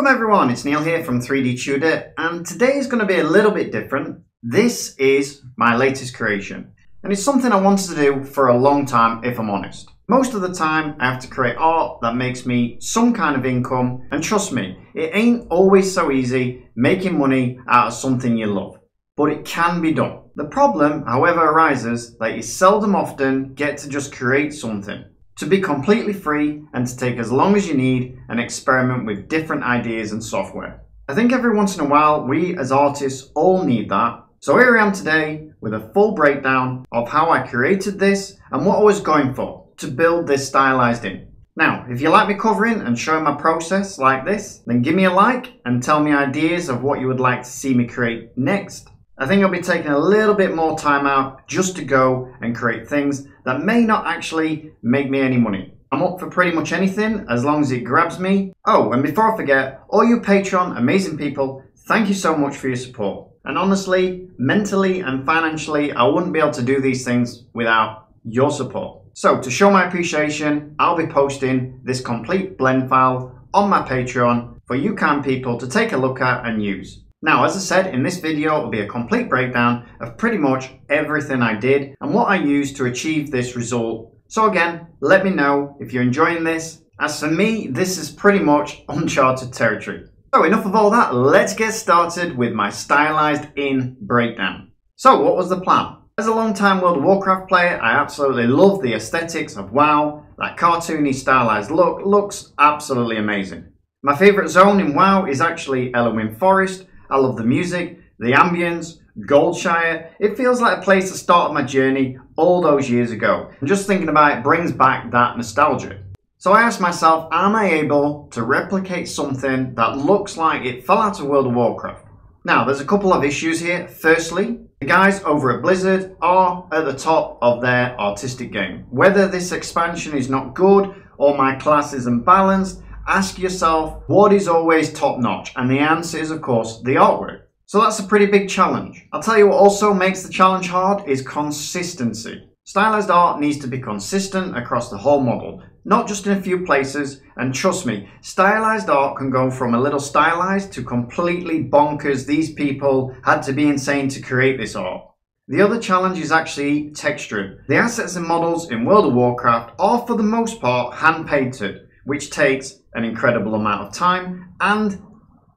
Welcome everyone, it's Neil here from 3D Tudor and today is going to be a little bit different. This is my latest creation and it's something I wanted to do for a long time if I'm honest. Most of the time I have to create art that makes me some kind of income and trust me, it ain't always so easy making money out of something you love, but it can be done. The problem, however, arises that you seldom often get to just create something to be completely free and to take as long as you need and experiment with different ideas and software. I think every once in a while, we as artists all need that. So here I am today with a full breakdown of how I created this and what I was going for to build this stylized inn. Now, if you like me covering and showing my process like this, then give me a like and tell me ideas of what you would like to see me create next. I think I'll be taking a little bit more time out just to go and create things that may not actually make me any money. I'm up for pretty much anything as long as it grabs me. Oh, and before I forget, all you Patreon amazing people, thank you so much for your support. And honestly, mentally and financially, I wouldn't be able to do these things without your support. So to show my appreciation, I'll be posting this complete blend file on my Patreon for you kind people to take a look at and use. Now, as I said, in this video it will be a complete breakdown of pretty much everything I did and what I used to achieve this result. So again, let me know if you're enjoying this. As for me, this is pretty much uncharted territory. So enough of all that, let's get started with my stylized inn breakdown. So what was the plan? As a long-time World of Warcraft player, I absolutely love the aesthetics of WoW. That cartoony stylized look looks absolutely amazing. My favourite zone in WoW is actually Elwynn Forest, I love the music, the ambience, Goldshire. It feels like a place to start my journey all those years ago. And just thinking about it brings back that nostalgia. So I asked myself, am I able to replicate something that looks like it fell out of World of Warcraft? Now, there's a couple of issues here. Firstly, the guys over at Blizzard are at the top of their artistic game. Whether this expansion is not good or my class isn't balanced, ask yourself what is always top notch? And the answer is, of course, the artwork. So that's a pretty big challenge. I'll tell you what also makes the challenge hard is consistency. Stylized art needs to be consistent across the whole model, not just in a few places, and trust me, stylized art can go from a little stylized to completely bonkers. These people had to be insane to create this art. The other challenge is actually texture. The assets and models in World of Warcraft are for the most part hand painted, which takes an incredible amount of time and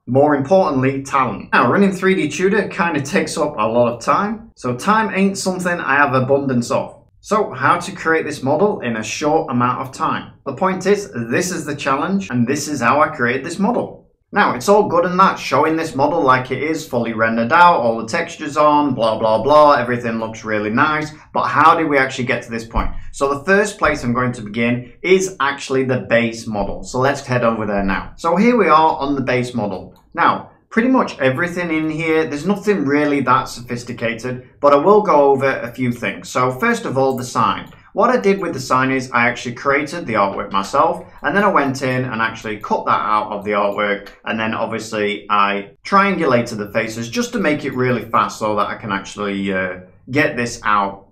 more importantly, talent. Now, running 3D Tudor kind of takes up a lot of time, so time ain't something I have abundance of. So, how to create this model in a short amount of time? The point is, this is the challenge, and this is how I created this model. Now, it's all good and that, showing this model like it is, fully rendered out, all the textures on, blah, blah, blah, everything looks really nice, but how did we actually get to this point? So the first place I'm going to begin is actually the base model. So let's head over there now. So here we are on the base model. Now, pretty much everything in here, there's nothing really that sophisticated, but I will go over a few things. So first of all, the sign. What I did with the sign is I actually created the artwork myself and then I went in and actually cut that out of the artwork and then obviously I triangulated the faces just to make it really fast so that I can actually uh, get this out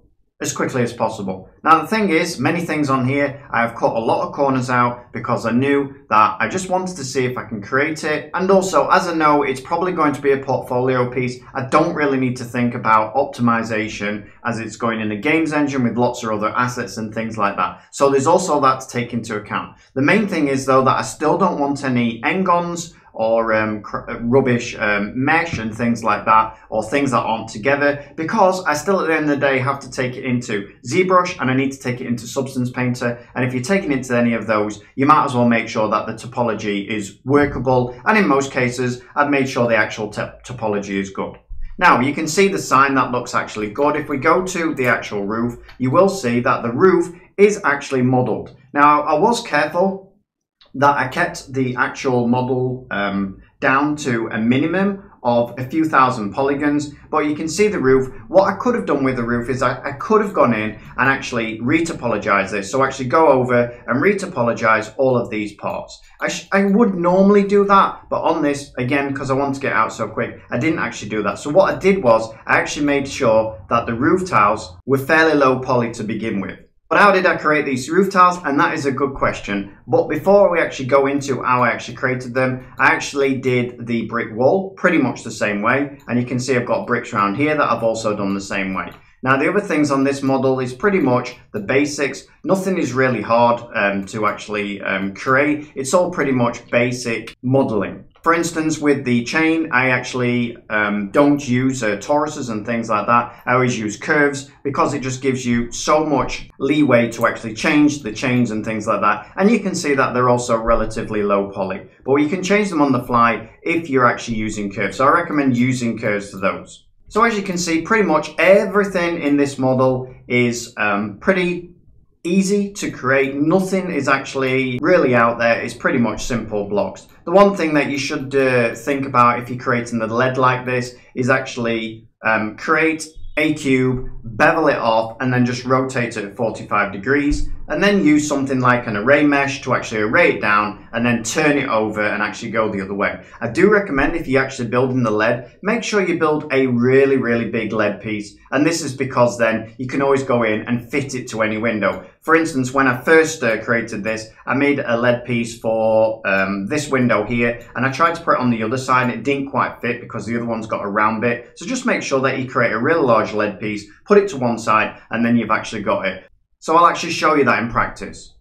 as quickly as possible. Now the thing is, many things on here, I have cut a lot of corners out because I knew that I just wanted to see if I can create it. And also, as I know, it's probably going to be a portfolio piece. I don't really need to think about optimization as it's going in the games engine with lots of other assets and things like that. So there's also that to take into account. The main thing is though that I still don't want any n-gons or um, uh, rubbish um, mesh and things like that, or things that aren't together, because I still at the end of the day have to take it into ZBrush and I need to take it into Substance Painter. And if you're taking it to any of those, you might as well make sure that the topology is workable. And in most cases, I've made sure the actual topology is good. Now, you can see the sign that looks actually good. If we go to the actual roof, you will see that the roof is actually modeled. Now, I was careful that I kept the actual model um, down to a minimum of a few thousand polygons, but you can see the roof. What I could have done with the roof is I, I could have gone in and actually retopologize this. So actually go over and retopologize all of these parts. I, I would normally do that, but on this, again, because I want to get out so quick, I didn't actually do that. So what I did was I actually made sure that the roof tiles were fairly low poly to begin with. But how did I create these roof tiles? And that is a good question. But before we actually go into how I actually created them, I actually did the brick wall pretty much the same way. And you can see I've got bricks around here that I've also done the same way. Now the other things on this model is pretty much the basics. Nothing is really hard um, to actually um, create. It's all pretty much basic modeling. For instance, with the chain, I actually um, don't use uh, toruses and things like that. I always use curves because it just gives you so much leeway to actually change the chains and things like that. And you can see that they're also relatively low poly. But you can change them on the fly if you're actually using curves. So I recommend using curves for those. So as you can see, pretty much everything in this model is um, pretty easy to create. Nothing is actually really out there. It's pretty much simple blocks. The one thing that you should uh, think about if you're creating the lead like this is actually um, create a cube, bevel it off, and then just rotate it at 45 degrees, and then use something like an array mesh to actually array it down, and then turn it over and actually go the other way. I do recommend if you're actually building the lead, make sure you build a really, really big lead piece, and this is because then you can always go in and fit it to any window. For instance, when I first uh, created this, I made a lead piece for um, this window here, and I tried to put it on the other side, and it didn't quite fit because the other one's got a round bit. So just make sure that you create a real large lead piece, put it to one side, and then you've actually got it. So I'll actually show you that in practice.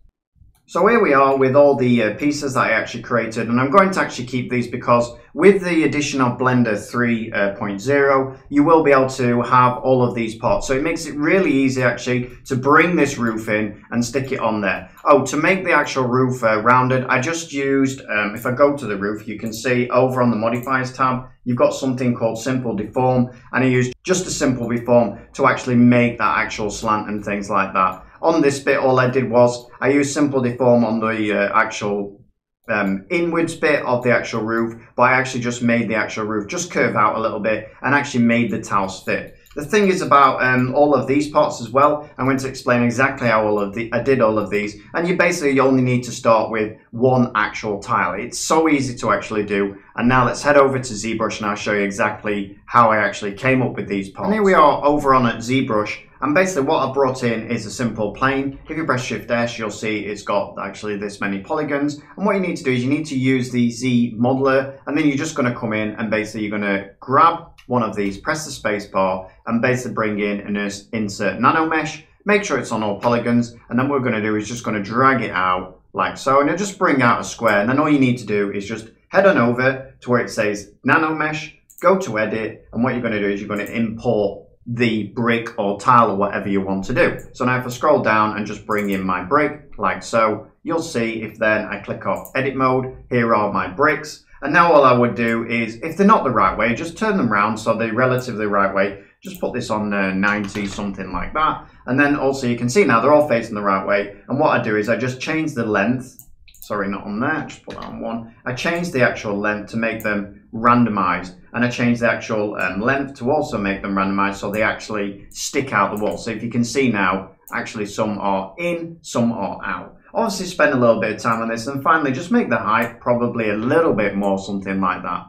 So here we are with all the uh, pieces that I actually created and I'm going to actually keep these because with the addition of Blender 3.0 you will be able to have all of these parts so it makes it really easy actually to bring this roof in and stick it on there. Oh to make the actual roof uh, rounded I just used, um, if I go to the roof you can see over on the modifiers tab you've got something called simple deform and I used just a simple deform to actually make that actual slant and things like that on this bit, all I did was I used simple deform on the uh, actual um, inwards bit of the actual roof, but I actually just made the actual roof just curve out a little bit and actually made the tiles fit. The thing is about um, all of these parts as well, I'm going to explain exactly how all of the I did all of these, and you basically only need to start with one actual tile. It's so easy to actually do. And now let's head over to ZBrush and I'll show you exactly how I actually came up with these parts. And here we are over on at ZBrush, and basically what I brought in is a simple plane. If you press Shift S, you'll see it's got actually this many polygons. And what you need to do is you need to use the Z modeler, and then you're just gonna come in and basically you're gonna grab one of these, press the space bar, and basically bring in and insert nano mesh. Make sure it's on all polygons, and then what we're gonna do is just gonna drag it out like so, and it'll just bring out a square. And then all you need to do is just head on over to where it says nano mesh, go to edit, and what you're gonna do is you're gonna import the brick or tile or whatever you want to do. So now if I scroll down and just bring in my brick like so, you'll see if then I click off edit mode, here are my bricks. And now all I would do is, if they're not the right way, just turn them around so they're relatively right way. Just put this on uh, 90, something like that. And then also you can see now they're all facing the right way. And what I do is I just change the length. Sorry, not on there, just put that on one. I changed the actual length to make them randomized and I changed the actual um, length to also make them randomized so they actually stick out the wall. So if you can see now, actually some are in, some are out. Obviously spend a little bit of time on this and finally just make the height probably a little bit more, something like that.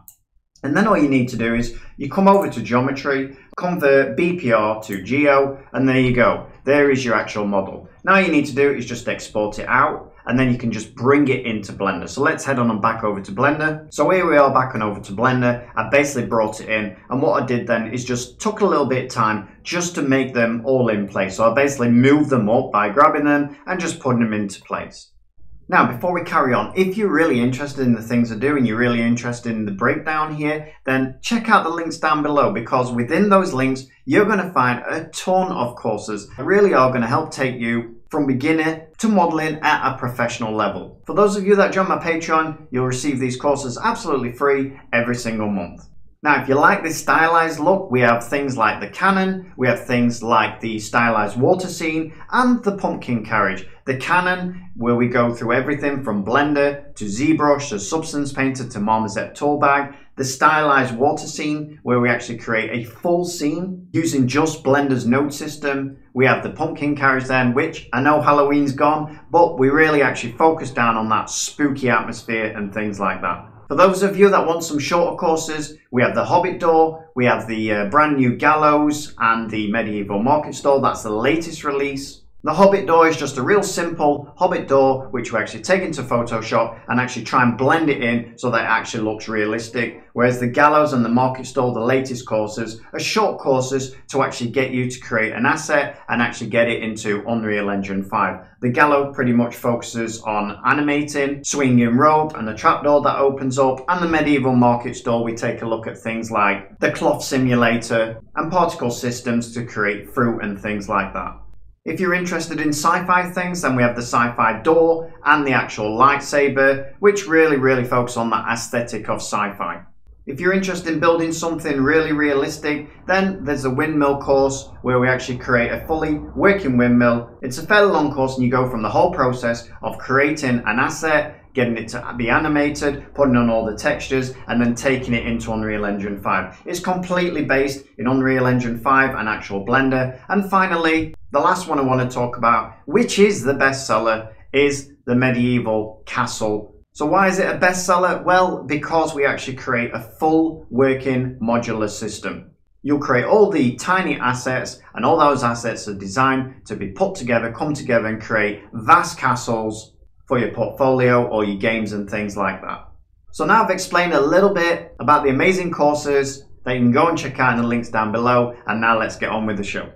And then all you need to do is you come over to geometry, convert BPR to Geo, and there you go. There is your actual model. Now you need to do is just export it out and then you can just bring it into Blender. So let's head on and back over to Blender. So here we are back on over to Blender. I basically brought it in and what I did then is just took a little bit of time just to make them all in place. So I basically moved them up by grabbing them and just putting them into place. Now, before we carry on, if you're really interested in the things I do and you're really interested in the breakdown here, then check out the links down below because within those links, you're going to find a ton of courses that really are going to help take you from beginner to modeling at a professional level. For those of you that join my Patreon, you'll receive these courses absolutely free every single month. Now, if you like this stylized look, we have things like the cannon, we have things like the stylized water scene, and the pumpkin carriage. The cannon, where we go through everything from Blender to ZBrush to Substance Painter to Marmoset Toolbag. The stylized water scene, where we actually create a full scene using just Blender's node system. We have the pumpkin carriage then, which I know Halloween's gone, but we really actually focus down on that spooky atmosphere and things like that. For those of you that want some shorter courses, we have the Hobbit Door, we have the uh, brand new Gallows and the Medieval Market Stall. That's the latest release. The Hobbit door is just a real simple Hobbit door which we actually take into Photoshop and actually try and blend it in so that it actually looks realistic. Whereas the Gallows and the Market Stall, the latest courses, are short courses to actually get you to create an asset and actually get it into Unreal Engine 5. The Gallow pretty much focuses on animating, swinging rope and the trapdoor that opens up and the Medieval Market Stall we take a look at things like the cloth simulator and particle systems to create fruit and things like that. If you're interested in sci-fi things, then we have the sci-fi door and the actual lightsaber, which really, really focus on that aesthetic of sci-fi. If you're interested in building something really realistic, then there's a windmill course where we actually create a fully working windmill. It's a fairly long course and you go from the whole process of creating an asset, getting it to be animated, putting on all the textures, and then taking it into Unreal Engine 5. It's completely based in Unreal Engine 5 and actual Blender. And finally, the last one I want to talk about, which is the bestseller, is the Medieval Castle. So why is it a bestseller? Well, because we actually create a full working modular system. You'll create all the tiny assets and all those assets are designed to be put together, come together and create vast castles for your portfolio or your games and things like that. So now I've explained a little bit about the amazing courses that you can go and check out in the links down below and now let's get on with the show.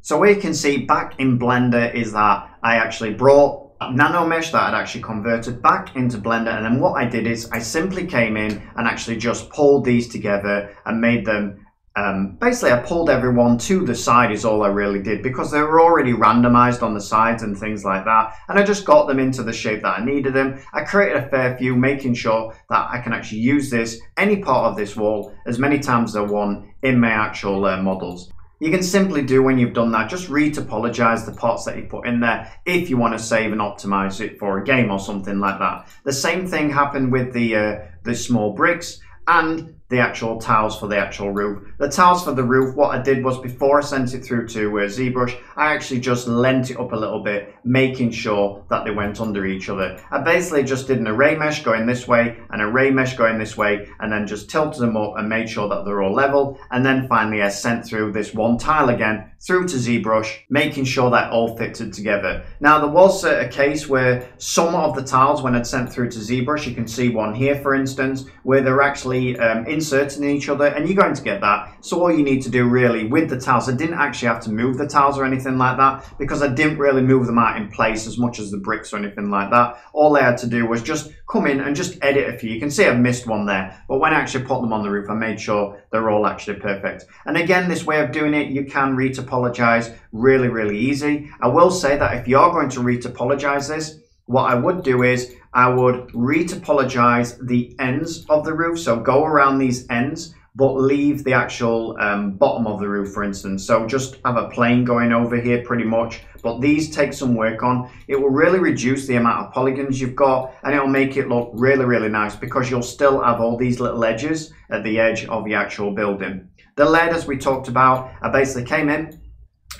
So what you can see back in Blender is that I actually brought Nanomesh that I'd actually converted back into Blender and then what I did is I simply came in and actually just pulled these together and made them um, basically I pulled everyone to the side is all I really did because they were already randomized on the sides and things like that and I just got them into the shape that I needed them. I created a fair few making sure that I can actually use this any part of this wall as many times as I want in my actual uh, models. You can simply do when you've done that, just retopologize the parts that you put in there if you want to save and optimize it for a game or something like that. The same thing happened with the, uh, the small bricks and the actual tiles for the actual roof. The tiles for the roof, what I did was before I sent it through to uh, ZBrush, I actually just lent it up a little bit, making sure that they went under each other. I basically just did an array mesh going this way, an array mesh going this way, and then just tilted them up and made sure that they're all level. And then finally I sent through this one tile again through to ZBrush, making sure that all fitted together. Now there was a case where some of the tiles when I'd sent through to ZBrush, you can see one here for instance, where they're actually um, inserting in each other and you're going to get that. So all you need to do really with the tiles, I didn't actually have to move the tiles or anything like that because I didn't really move them out in place as much as the bricks or anything like that. All I had to do was just come in and just edit a few. You can see I've missed one there, but when I actually put them on the roof, I made sure they're all actually perfect. And again, this way of doing it, you can retopologize really, really easy. I will say that if you're going to retopologize this, what I would do is I would retopologize the ends of the roof. So go around these ends, but leave the actual um, bottom of the roof, for instance. So just have a plane going over here pretty much, but these take some work on. It will really reduce the amount of polygons you've got and it'll make it look really, really nice because you'll still have all these little edges at the edge of the actual building. The lead, as we talked about, I basically came in,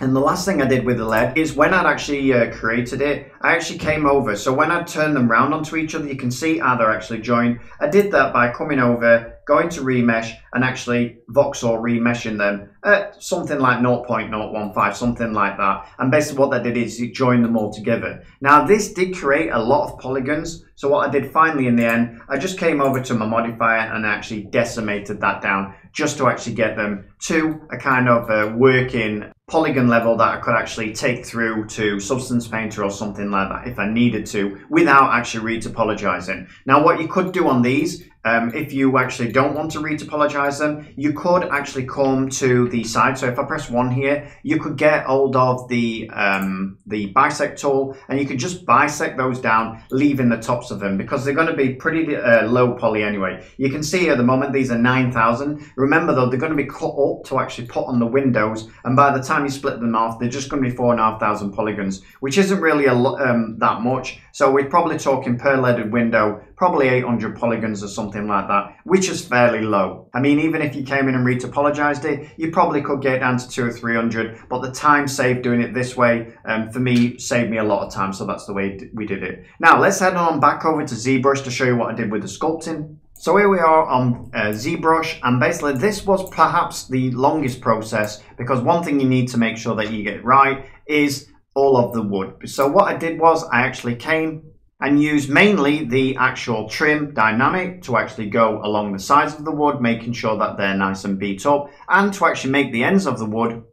and the last thing I did with the lead is when I'd actually uh, created it, I actually came over. So when I turned them round onto each other, you can see how they're actually joined. I did that by coming over, going to remesh and actually voxel remeshing them at something like 0.015, something like that. And basically what that did is it joined them all together. Now this did create a lot of polygons. So what I did finally in the end, I just came over to my modifier and actually decimated that down just to actually get them to a kind of uh, working polygon level that I could actually take through to Substance Painter or something like that if I needed to without actually retopologizing. Now what you could do on these um, if you actually don't want to retopologize them, you could actually come to the side. So if I press one here, you could get hold of the um, the bisect tool and you could just bisect those down, leaving the tops of them because they're going to be pretty uh, low poly anyway. You can see at the moment these are 9,000. Remember though, they're going to be cut up to actually put on the windows and by the time you split them off, they're just going to be 4,500 polygons, which isn't really a, um, that much. So we're probably talking per leaded window, probably 800 polygons or something like that, which is fairly low. I mean, even if you came in and retopologized it, you probably could get down to two or 300, but the time saved doing it this way, um, for me, saved me a lot of time, so that's the way we did it. Now, let's head on back over to ZBrush to show you what I did with the sculpting. So here we are on uh, ZBrush and basically this was perhaps the longest process because one thing you need to make sure that you get right is all of the wood. So what I did was I actually came and use mainly the actual trim dynamic to actually go along the sides of the wood, making sure that they're nice and beat up, and to actually make the ends of the wood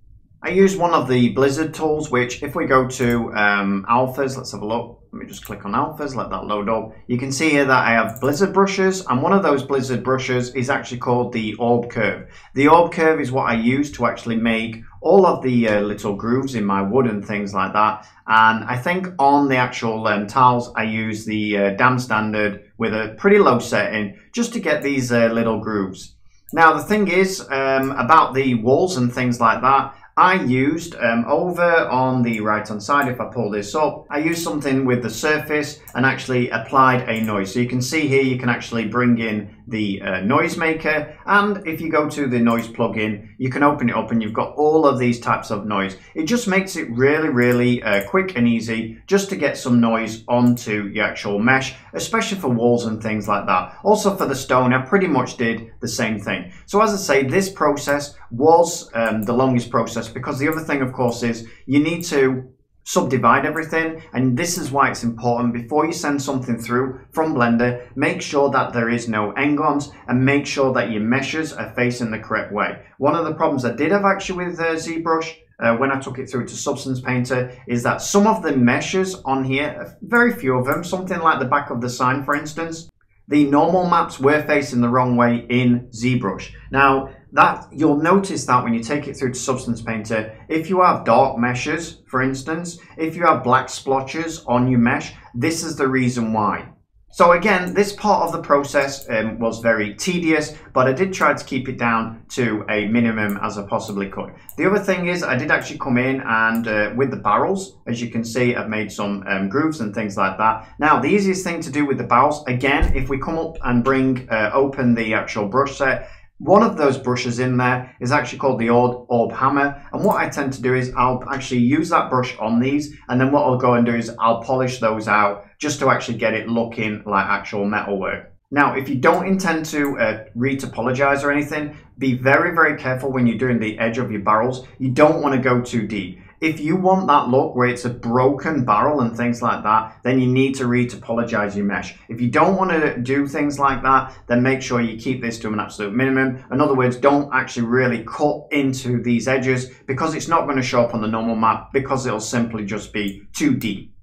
I use one of the Blizzard tools, which if we go to um, alphas, let's have a look. Let me just click on alphas, let that load up. You can see here that I have Blizzard brushes, and one of those Blizzard brushes is actually called the Orb Curve. The Orb Curve is what I use to actually make all of the uh, little grooves in my wood and things like that. And I think on the actual um, tiles, I use the uh, Dam Standard with a pretty low setting just to get these uh, little grooves. Now the thing is um, about the walls and things like that, I used um, over on the right hand side, if I pull this up, I used something with the surface and actually applied a noise. So you can see here, you can actually bring in the uh, noisemaker. And if you go to the noise plugin, you can open it up and you've got all of these types of noise. It just makes it really, really uh, quick and easy just to get some noise onto your actual mesh, especially for walls and things like that. Also for the stone, I pretty much did the same thing. So as I say, this process was um, the longest process because the other thing, of course, is you need to subdivide everything and this is why it's important before you send something through from blender make sure that there is no n-gons and make sure that your meshes are facing the correct way one of the problems i did have actually with uh, zbrush uh, when I took it through to Substance Painter is that some of the meshes on here, very few of them, something like the back of the sign for instance, the normal maps were facing the wrong way in ZBrush. Now, that you'll notice that when you take it through to Substance Painter, if you have dark meshes, for instance, if you have black splotches on your mesh, this is the reason why. So again, this part of the process um, was very tedious, but I did try to keep it down to a minimum as I possibly could. The other thing is I did actually come in and uh, with the barrels, as you can see, I've made some um, grooves and things like that. Now, the easiest thing to do with the barrels, again, if we come up and bring, uh, open the actual brush set, one of those brushes in there is actually called the Orb, Orb Hammer. And what I tend to do is I'll actually use that brush on these. And then what I'll go and do is I'll polish those out just to actually get it looking like actual metalwork. Now, if you don't intend to uh, retopologize or anything, be very, very careful when you're doing the edge of your barrels. You don't want to go too deep if you want that look where it's a broken barrel and things like that, then you need to retopologize your mesh. If you don't want to do things like that, then make sure you keep this to an absolute minimum. In other words, don't actually really cut into these edges because it's not going to show up on the normal map because it'll simply just be too deep.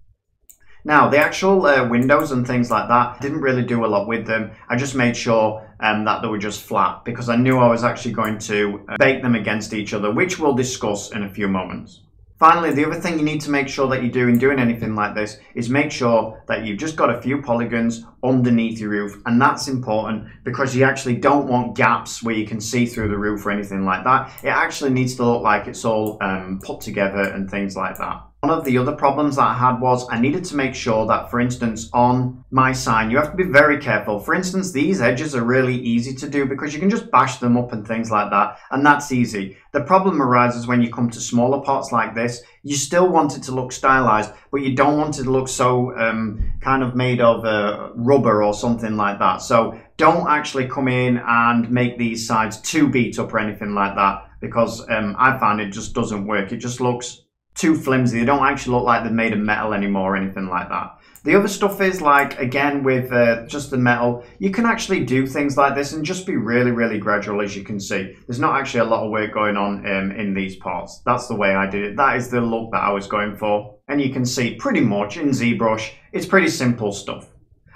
Now, the actual uh, windows and things like that, didn't really do a lot with them. I just made sure um, that they were just flat because I knew I was actually going to uh, bake them against each other, which we'll discuss in a few moments. Finally, the other thing you need to make sure that you do in doing anything like this is make sure that you've just got a few polygons underneath your roof. And that's important because you actually don't want gaps where you can see through the roof or anything like that. It actually needs to look like it's all um, put together and things like that. One of the other problems that I had was I needed to make sure that, for instance, on my sign, you have to be very careful. For instance, these edges are really easy to do because you can just bash them up and things like that, and that's easy. The problem arises when you come to smaller pots like this. You still want it to look stylized, but you don't want it to look so um, kind of made of uh, rubber or something like that. So don't actually come in and make these sides too beat up or anything like that because um, I found it just doesn't work. It just looks too flimsy. They don't actually look like they're made of metal anymore or anything like that. The other stuff is like, again, with uh, just the metal, you can actually do things like this and just be really, really gradual as you can see. There's not actually a lot of work going on um, in these parts. That's the way I did it. That is the look that I was going for. And you can see pretty much in ZBrush, it's pretty simple stuff.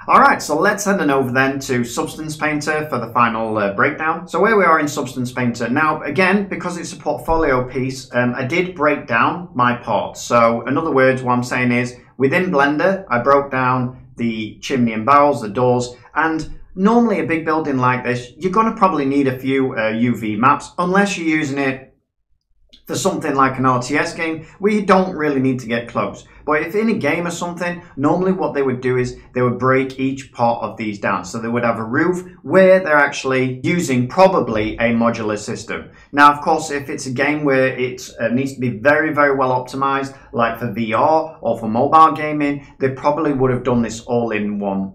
Alright, so let's head on over then to Substance Painter for the final uh, breakdown. So where we are in Substance Painter. Now, again, because it's a portfolio piece, um, I did break down my parts. So in other words, what I'm saying is, within Blender, I broke down the chimney and barrels, the doors, and normally a big building like this, you're going to probably need a few uh, UV maps, unless you're using it for something like an RTS game you don't really need to get close. But if in a game or something, normally what they would do is they would break each part of these down. So they would have a roof where they're actually using probably a modular system. Now, of course, if it's a game where it uh, needs to be very, very well optimized, like for VR or for mobile gaming, they probably would have done this all in one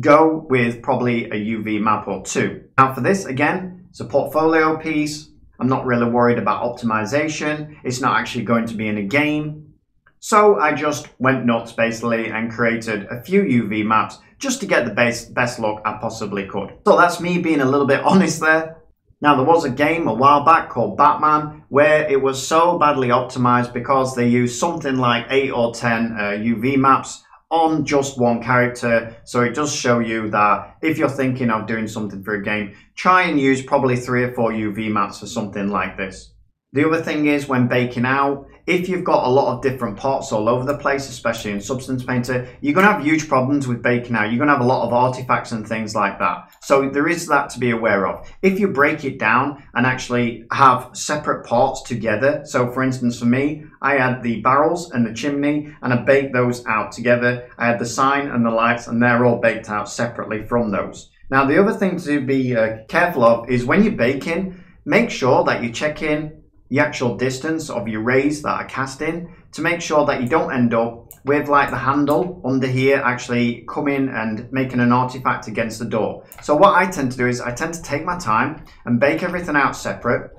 go with probably a UV map or two. Now for this, again, it's a portfolio piece. I'm not really worried about optimization. It's not actually going to be in a game. So I just went nuts basically and created a few UV maps just to get the best, best look I possibly could. So that's me being a little bit honest there. Now there was a game a while back called Batman where it was so badly optimized because they used something like 8 or 10 uh, UV maps on just one character. So it does show you that if you're thinking of doing something for a game, try and use probably three or four UV maps for something like this. The other thing is when baking out, if you've got a lot of different pots all over the place, especially in Substance Painter, you're going to have huge problems with baking out. You're going to have a lot of artifacts and things like that. So there is that to be aware of. If you break it down and actually have separate parts together, so for instance for me, I had the barrels and the chimney and I baked those out together. I had the sign and the lights and they're all baked out separately from those. Now the other thing to be uh, careful of is when you're baking, make sure that you check in the actual distance of your rays that are casting to make sure that you don't end up with like the handle under here actually coming and making an artifact against the door. So what I tend to do is I tend to take my time and bake everything out separate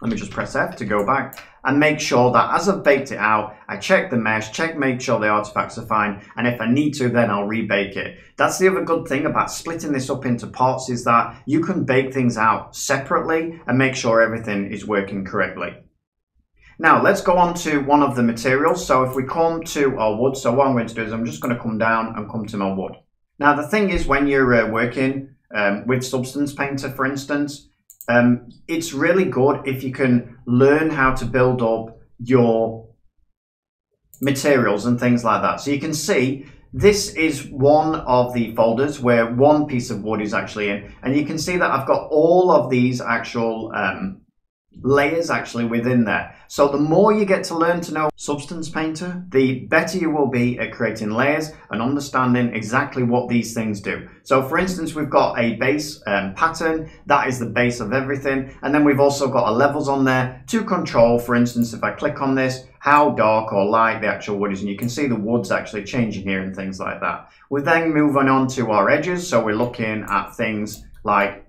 let me just press F to go back and make sure that as I've baked it out, I check the mesh, check, make sure the artifacts are fine. And if I need to, then I'll rebake it. That's the other good thing about splitting this up into parts is that you can bake things out separately and make sure everything is working correctly. Now let's go on to one of the materials. So if we come to our wood, so what I'm going to do is I'm just going to come down and come to my wood. Now the thing is when you're uh, working um, with Substance Painter, for instance, um, it's really good if you can learn how to build up your materials and things like that. So you can see this is one of the folders where one piece of wood is actually in. And you can see that I've got all of these actual um, layers actually within there. So the more you get to learn to know Substance Painter, the better you will be at creating layers and understanding exactly what these things do. So for instance, we've got a base um, pattern, that is the base of everything. And then we've also got a levels on there to control, for instance, if I click on this, how dark or light the actual wood is. And you can see the wood's actually changing here and things like that. We're then moving on to our edges. So we're looking at things like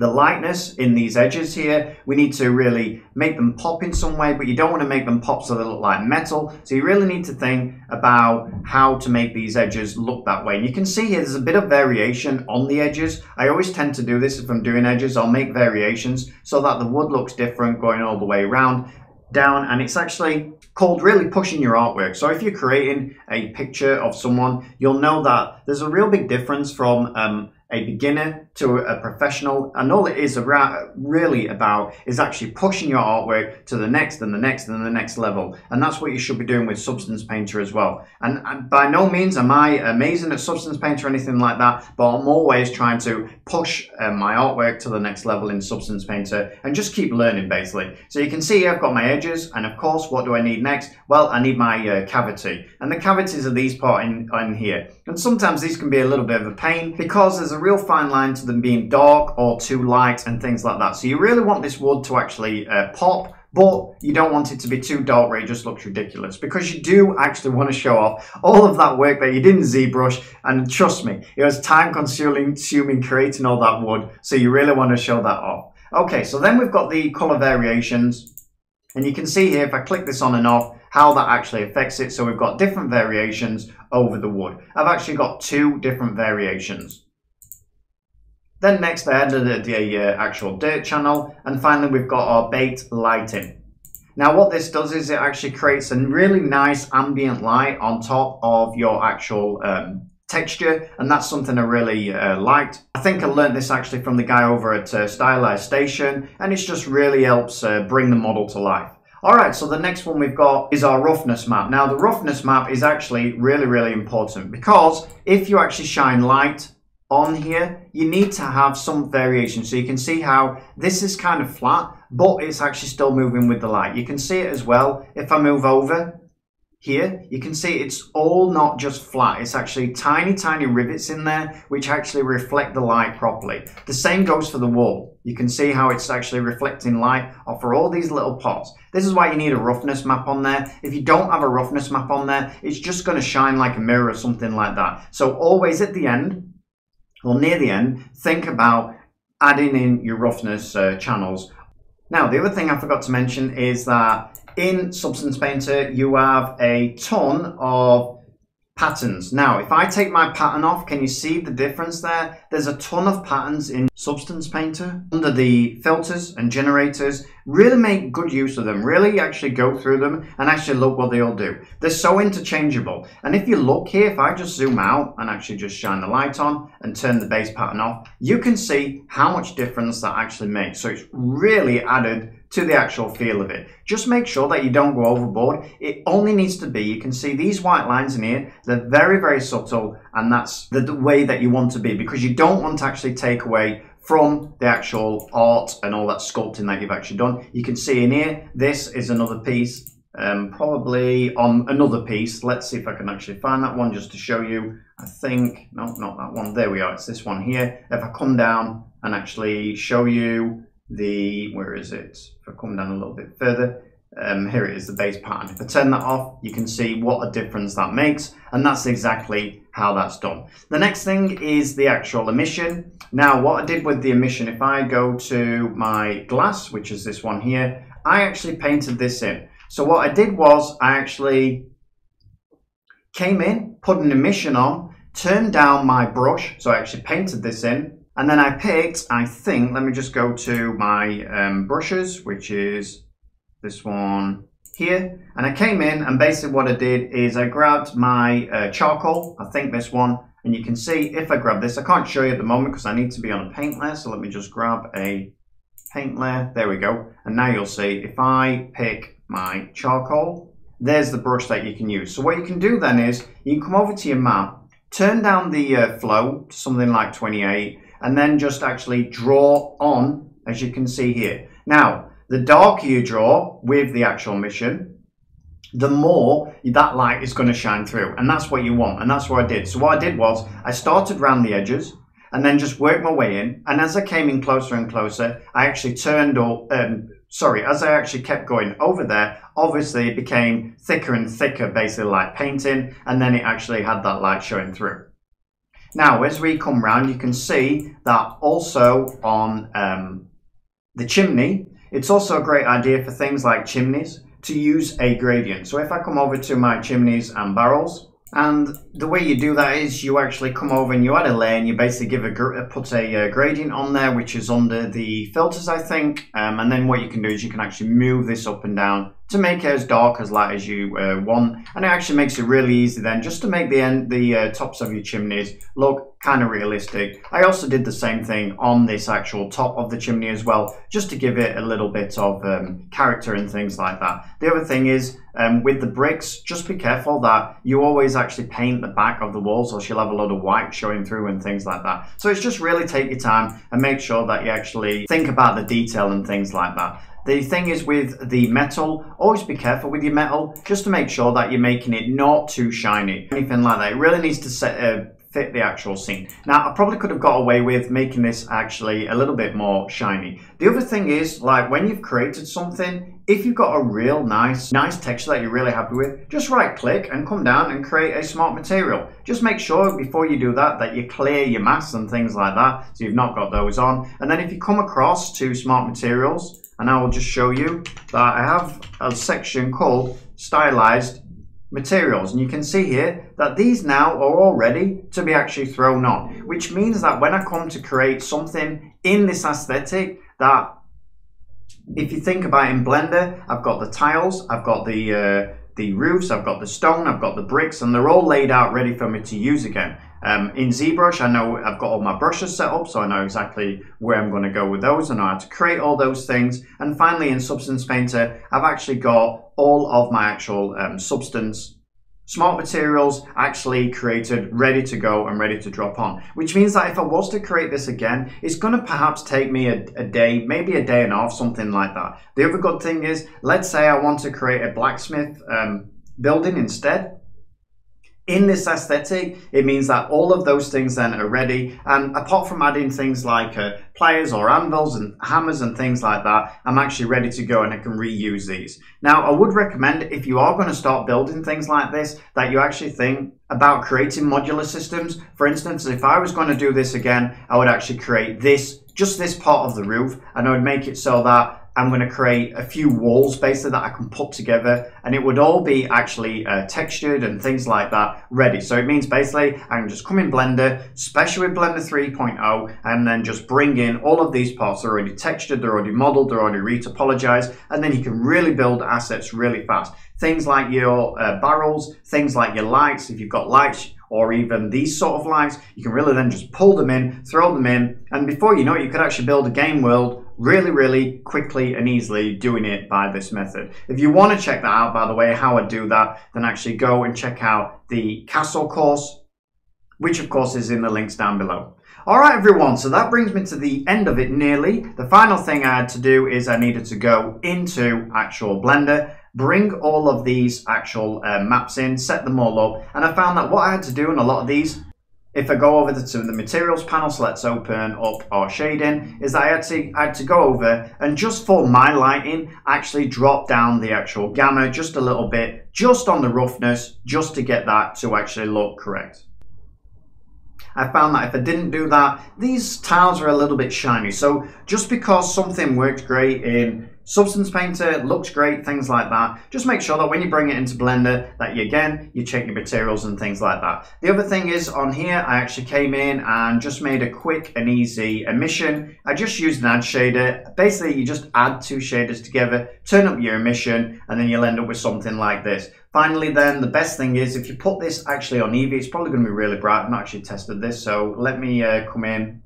the lightness in these edges here. We need to really make them pop in some way, but you don't want to make them pop so they look like metal. So you really need to think about how to make these edges look that way. And you can see here there's a bit of variation on the edges. I always tend to do this if I'm doing edges. I'll make variations so that the wood looks different going all the way around down and it's actually called really pushing your artwork. So if you're creating a picture of someone, you'll know that there's a real big difference from um, a beginner to a professional. And all it is around, really about is actually pushing your artwork to the next and the next and the next level. And that's what you should be doing with Substance Painter as well. And, and by no means am I amazing at Substance Painter or anything like that, but I'm always trying to push uh, my artwork to the next level in Substance Painter and just keep learning basically. So you can see I've got my edges and of course what do I need next? Well, I need my uh, cavity. And the cavities are these part in, in here. And sometimes these can be a little bit of a pain because there's a real fine line to them being dark or too light and things like that. So you really want this wood to actually uh, pop but you don't want it to be too dark where it just looks ridiculous because you do actually want to show off all of that work that you did in ZBrush and trust me, it was time consuming creating all that wood so you really want to show that off. Okay, so then we've got the color variations and you can see here if I click this on and off how that actually affects it. So we've got different variations over the wood. I've actually got two different variations. Then next I added the uh, actual dirt channel and finally we've got our bait lighting. Now what this does is it actually creates a really nice ambient light on top of your actual um, texture and that's something I really uh, liked. I think I learned this actually from the guy over at uh, Stylized Station and it just really helps uh, bring the model to life. Alright, so the next one we've got is our roughness map. Now the roughness map is actually really, really important because if you actually shine light on here, you need to have some variation. So you can see how this is kind of flat, but it's actually still moving with the light. You can see it as well. If I move over here, you can see it's all not just flat. It's actually tiny, tiny rivets in there, which actually reflect the light properly. The same goes for the wall. You can see how it's actually reflecting light off for all these little pots. This is why you need a roughness map on there. If you don't have a roughness map on there, it's just going to shine like a mirror or something like that. So always at the end, or near the end, think about adding in your roughness uh, channels. Now, the other thing I forgot to mention is that in Substance Painter, you have a ton of patterns. Now, if I take my pattern off, can you see the difference there? There's a ton of patterns in Substance Painter under the filters and generators. Really make good use of them. Really actually go through them and actually look what they all do. They're so interchangeable. And if you look here, if I just zoom out and actually just shine the light on and turn the base pattern off, you can see how much difference that actually makes. So it's really added to the actual feel of it. Just make sure that you don't go overboard. It only needs to be, you can see these white lines in here, they're very, very subtle and that's the, the way that you want to be because you don't want to actually take away from the actual art and all that sculpting that you've actually done. You can see in here, this is another piece, um, probably on another piece. Let's see if I can actually find that one just to show you. I think, no, not that one. There we are. It's this one here. If I come down and actually show you the, where is it? If I come down a little bit further, um, here it is, the base pattern. If I turn that off, you can see what a difference that makes, and that's exactly how that's done. The next thing is the actual emission. Now, what I did with the emission, if I go to my glass, which is this one here, I actually painted this in. So what I did was I actually came in, put an emission on, turned down my brush, so I actually painted this in, and then I picked, I think, let me just go to my um, brushes, which is this one here. And I came in and basically what I did is I grabbed my uh, charcoal, I think this one, and you can see if I grab this, I can't show you at the moment because I need to be on a paint layer. So let me just grab a paint layer. There we go. And now you'll see if I pick my charcoal, there's the brush that you can use. So what you can do then is you can come over to your map, turn down the uh, flow to something like 28, and then just actually draw on, as you can see here. Now, the darker you draw with the actual emission, the more that light is going to shine through. And that's what you want. And that's what I did. So what I did was I started around the edges and then just worked my way in. And as I came in closer and closer, I actually turned or um, sorry, as I actually kept going over there, obviously it became thicker and thicker, basically like painting, and then it actually had that light showing through. Now, as we come round, you can see that also on um, the chimney, it's also a great idea for things like chimneys to use a gradient. So if I come over to my chimneys and barrels, and the way you do that is you actually come over and you add a layer and you basically give a put a uh, gradient on there which is under the filters I think. Um, and then what you can do is you can actually move this up and down to make it as dark as light as you uh, want. And it actually makes it really easy then just to make the end the uh, tops of your chimneys look kind of realistic. I also did the same thing on this actual top of the chimney as well just to give it a little bit of um, character and things like that. The other thing is um, with the bricks just be careful that you always actually paint the back of the walls or you'll have a lot of white showing through and things like that. So it's just really take your time and make sure that you actually think about the detail and things like that. The thing is with the metal, always be careful with your metal, just to make sure that you're making it not too shiny, anything like that. It really needs to set, uh, fit the actual scene. Now, I probably could have got away with making this actually a little bit more shiny. The other thing is, like, when you've created something, if you've got a real nice, nice texture that you're really happy with, just right click and come down and create a smart material. Just make sure before you do that, that you clear your masks and things like that, so you've not got those on. And then if you come across to smart materials, and I will just show you that I have a section called stylized materials and you can see here that these now are all ready to be actually thrown on which means that when I come to create something in this aesthetic that if you think about in Blender I've got the tiles I've got the uh, the roofs I've got the stone I've got the bricks and they're all laid out ready for me to use again um, in ZBrush, I know I've got all my brushes set up, so I know exactly where I'm going to go with those. And how to create all those things. And finally, in Substance Painter, I've actually got all of my actual um, substance smart materials actually created, ready to go and ready to drop on. Which means that if I was to create this again, it's going to perhaps take me a, a, day, maybe a day and a half, something like that. The other good thing is, let's say I want to create a blacksmith um, building instead in this aesthetic, it means that all of those things then are ready. And apart from adding things like uh, pliers or anvils and hammers and things like that, I'm actually ready to go and I can reuse these. Now, I would recommend if you are going to start building things like this, that you actually think about creating modular systems. For instance, if I was going to do this again, I would actually create this, just this part of the roof, and I would make it so that I'm going to create a few walls basically that I can put together and it would all be actually uh, textured and things like that ready. So it means basically I can just come in Blender, especially with Blender 3.0 and then just bring in all of these parts. They're already textured, they're already modeled, they're already retopologized and then you can really build assets really fast. Things like your uh, barrels, things like your lights, if you've got lights, or even these sort of lights, you can really then just pull them in, throw them in, and before you know it, you could actually build a game world really, really quickly and easily doing it by this method. If you want to check that out, by the way, how I do that, then actually go and check out the castle course, which of course is in the links down below. Alright everyone, so that brings me to the end of it nearly. The final thing I had to do is I needed to go into actual Blender bring all of these actual uh, maps in, set them all up, and I found that what I had to do in a lot of these, if I go over to the materials panel, so let's open up our shading, is I had to I had to go over and just for my lighting, actually drop down the actual gamma just a little bit, just on the roughness, just to get that to actually look correct. I found that if I didn't do that, these tiles are a little bit shiny. So just because something worked great in Substance Painter looks great, things like that. Just make sure that when you bring it into Blender that you, again, you check your materials and things like that. The other thing is on here, I actually came in and just made a quick and easy emission. I just used an add shader. Basically, you just add two shaders together, turn up your emission, and then you'll end up with something like this. Finally then, the best thing is if you put this actually on Eevee, it's probably going to be really bright. I've not actually tested this, so let me uh, come in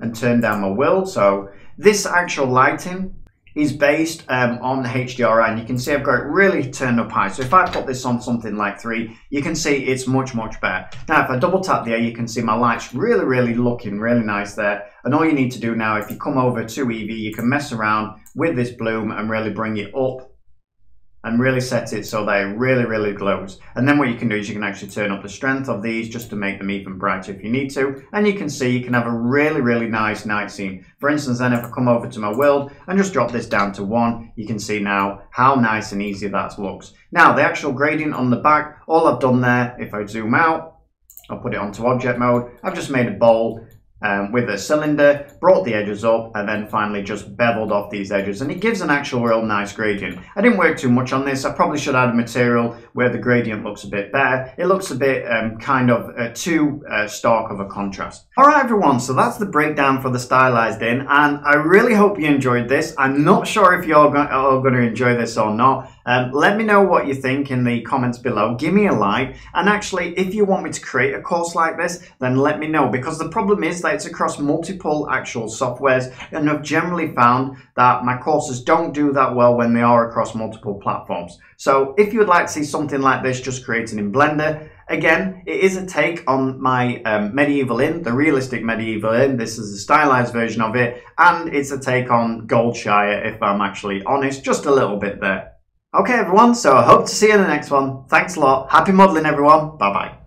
and turn down my world. So this actual lighting is based um, on the HDRI and you can see I've got it really turned up high. So if I put this on something like 3, you can see it's much, much better. Now if I double tap there, you can see my lights really, really looking really nice there. And all you need to do now, if you come over to Eevee, you can mess around with this bloom and really bring it up and really set it so they really, really glows. And then what you can do is you can actually turn up the strength of these just to make them even brighter if you need to. And you can see you can have a really, really nice night scene. For instance, then if I come over to my world and just drop this down to one, you can see now how nice and easy that looks. Now, the actual gradient on the back, all I've done there, if I zoom out, I'll put it onto object mode. I've just made a bowl um, with a cylinder, brought the edges up, and then finally just beveled off these edges. And it gives an actual real nice gradient. I didn't work too much on this. I probably should add a material where the gradient looks a bit better. It looks a bit um, kind of uh, too uh, stark of a contrast. All right, everyone, so that's the breakdown for the stylized inn, and I really hope you enjoyed this. I'm not sure if you're going to enjoy this or not. Um, let me know what you think in the comments below. Give me a like. And actually, if you want me to create a course like this, then let me know. Because the problem is that it's across multiple actual softwares. And I've generally found that my courses don't do that well when they are across multiple platforms. So if you would like to see something like this just created in Blender, Again, it is a take on my um, Medieval Inn, the realistic Medieval Inn. This is a stylized version of it, and it's a take on Goldshire, if I'm actually honest, just a little bit there. Okay, everyone, so I hope to see you in the next one. Thanks a lot. Happy modeling, everyone. Bye bye.